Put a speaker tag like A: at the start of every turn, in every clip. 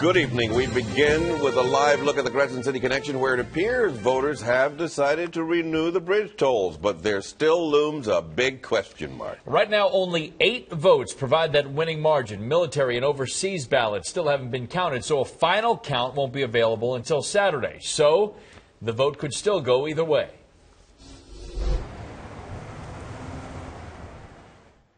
A: Good evening. We begin with a live look at the Crescent City connection where it appears voters have decided to renew the bridge tolls, but there still looms a big question mark.
B: Right now, only eight votes provide that winning margin. Military and overseas ballots still haven't been counted, so a final count won't be available until Saturday. So the vote could still go either way.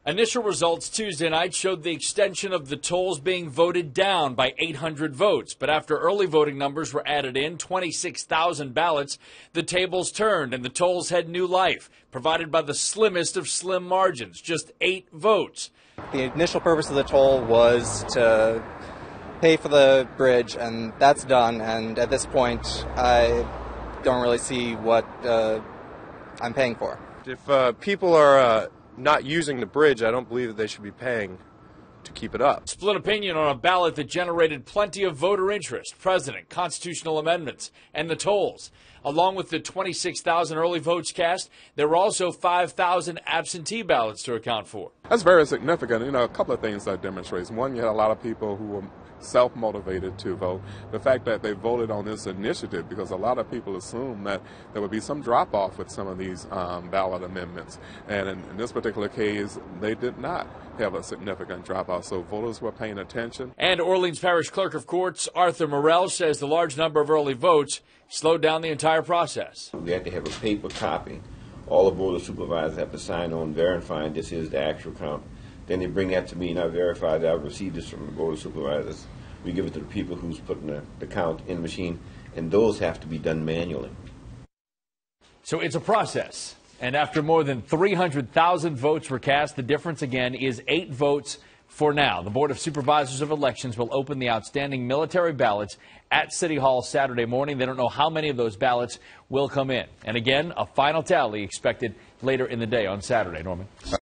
B: Initial results Tuesday night showed the extension of the tolls being voted down by 800 votes. But after early voting numbers were added in, 26,000 ballots, the tables turned and the tolls had new life, provided by the slimmest of slim margins, just eight votes.
C: The initial purpose of the toll was to pay for the bridge, and that's done. And at this point, I don't really see what uh, I'm paying for.
D: If uh, people are uh, not using the bridge, I don't believe that they should be paying to keep it up.
B: Split opinion on a ballot that generated plenty of voter interest, president, constitutional amendments, and the tolls. Along with the 26,000 early votes cast, there were also 5,000 absentee ballots to account for.
E: That's very significant. You know, a couple of things that demonstrates. One, you had a lot of people who were self motivated to vote. The fact that they voted on this initiative, because a lot of people assume that there would be some drop off with some of these um, ballot amendments. And in, in this particular case, they did not have a significant drop off. So voters were paying attention.
B: And Orleans Parish Clerk of Courts Arthur Morrell says the large number of early votes slowed down the entire process.
F: We had to have a paper copy. All the board of supervisors have to sign on verifying this is the actual count. Then they bring that to me and I verify that I've received this from the board of supervisors. We give it to the people who's putting the, the count in the machine, and those have to be done manually.
B: So it's a process. And after more than 300,000 votes were cast, the difference again is eight votes for now. The Board of Supervisors of Elections will open the outstanding military ballots at City Hall Saturday morning. They don't know how many of those ballots will come in. And again, a final tally expected later in the day on Saturday, Norman.